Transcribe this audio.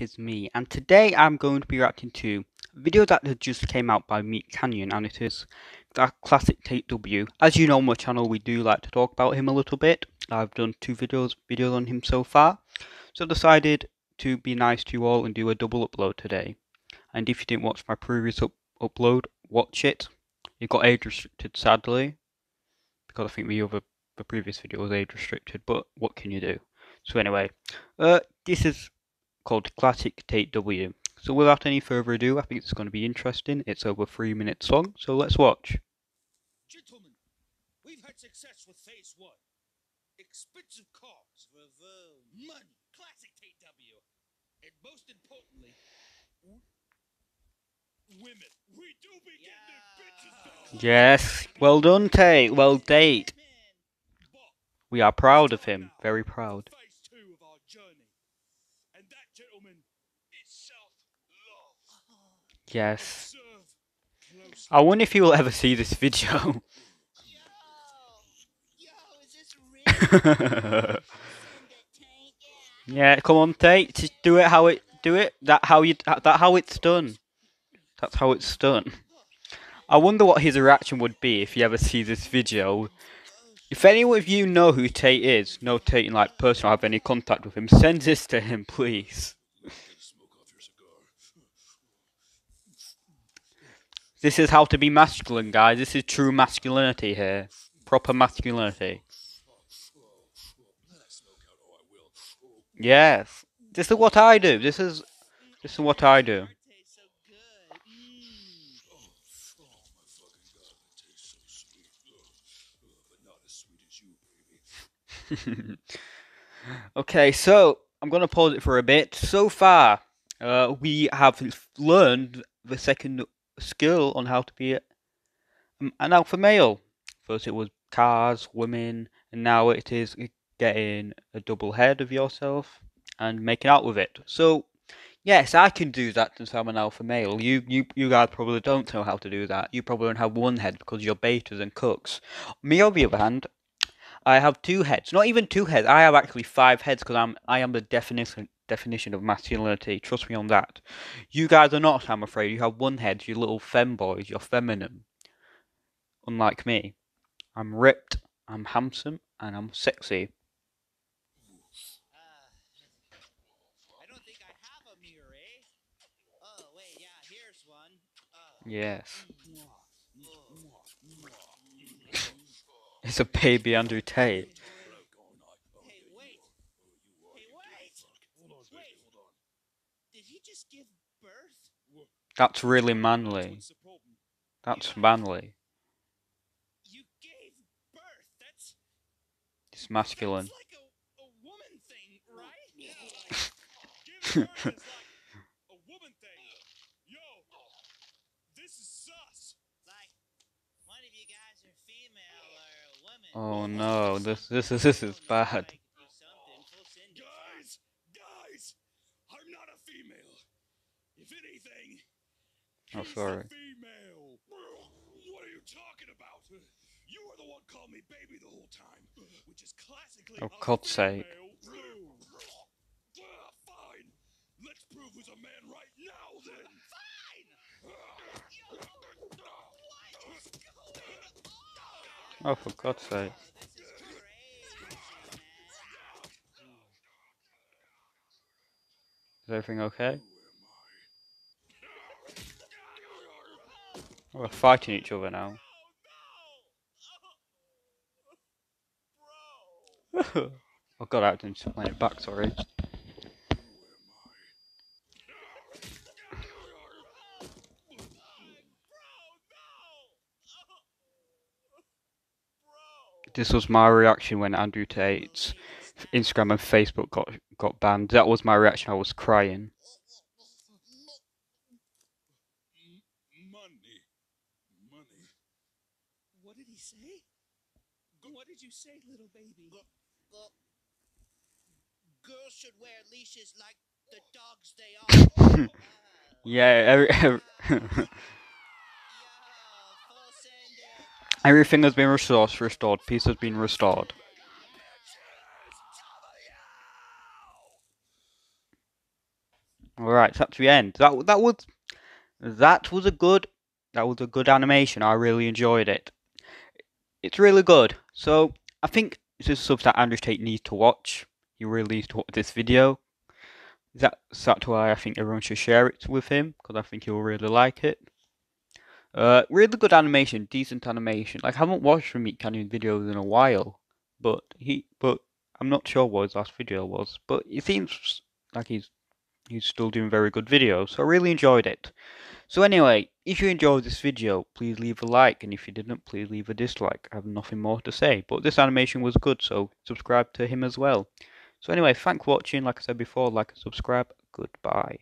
is me, and today I'm going to be reacting to a video that just came out by Meat Canyon, and it is that classic Tate W. As you know on my channel, we do like to talk about him a little bit. I've done two videos videos on him so far, so I decided to be nice to you all and do a double upload today. And if you didn't watch my previous up upload, watch it. It got age restricted, sadly, because I think the other the previous video was age restricted. But what can you do? So anyway, uh, this is called Classic Tate W. So without any further ado, I think it's going to be interesting. It's over three minutes long, so let's watch. Gentlemen, we've had success with phase one. Expensive cars, money, classic TW, and most importantly, women. We do be getting them bitches though. Yes, well done, Tate. Well, Tate. But We are proud of him. Very proud. phase two of our journey, and that, gentlemen, is self-love. Yes. I wonder if he will ever see this video. Yo, yo, is this real? Send it, Tank. Yeah. come on, Tate. Just do it how it do it. That how you that how it's done. That's how it's done. I wonder what his reaction would be if he ever sees this video. If any of you know who Tate is, know Tate in like person or have any contact with him, send this to him, please. This is how to be masculine, guys. This is true masculinity here. Proper masculinity. Yes. This is what I do. This is this is what I do. Okay, so I'm gonna pause it for a bit. So far, uh, we have learned the second skill on how to be um, an alpha male. First, it was cars, women, and now it is getting a double head of yourself and making out with it. So, yes, I can do that since I'm an alpha male. You, you, you guys probably don't know how to do that. You probably don't have one head because you're betas and cooks. Me, on the other hand, I have two heads. Not even two heads. I have actually five heads because I'm I am the definition definition of masculinity. Trust me on that. You guys are not. I'm afraid you have one head. You little femboys. You're feminine. Unlike me, I'm ripped. I'm handsome and I'm sexy. I don't think I have a mirror, wait, yeah, here's one. Yes. It's a baby Andrew Tate. Hey, wait. Hey, wait. Wait. Did he just give birth? That's really manly. That's manly. You gave birth. That's, It's masculine. that's like a, a woman thing, right? Giving birth is like a woman thing. Yo, this is sus. like, one of you guys are female or a woman. Oh no, this this is this is bad. Like, do something, full send it. Guys, guys, I'm not a female. If anything, Oh, he's sorry. the female. What are you talking about? You were the one calling me baby the whole time, which is classically Oh, God's sake. female. Fine. Let's prove who's a man right now, then. Oh, for God's sake. This is crazy, man. Is everything okay? Oh, we're fighting each other now. oh god, I didn't explain it back, sorry. This was my reaction when Andrew Tate's Instagram and Facebook got got banned. That was my reaction. I was crying. Money. Money. What did he say? What did you say, little baby? Girls should wear leashes like the dogs they are. Yeah, every, every Yo, full send it. everything has been restored. Restored. Peace has been restored. All right, that's the end. That that was that was a good that was a good animation. I really enjoyed it. It's really good. So I think this is stuff that Andrew Tate needs to watch. He really needs to watch this video. That, that's why I think everyone should share it with him because I think he'll really like it. Uh, really good animation, decent animation. Like I haven't watched Meat Canyon videos in a while, but he, but I'm not sure what his last video was. But it seems like he's he's still doing very good videos. So I really enjoyed it. So anyway, if you enjoyed this video, please leave a like, and if you didn't, please leave a dislike. I have nothing more to say, but this animation was good, so subscribe to him as well. So anyway, thanks for watching. Like I said before, like and subscribe. Goodbye.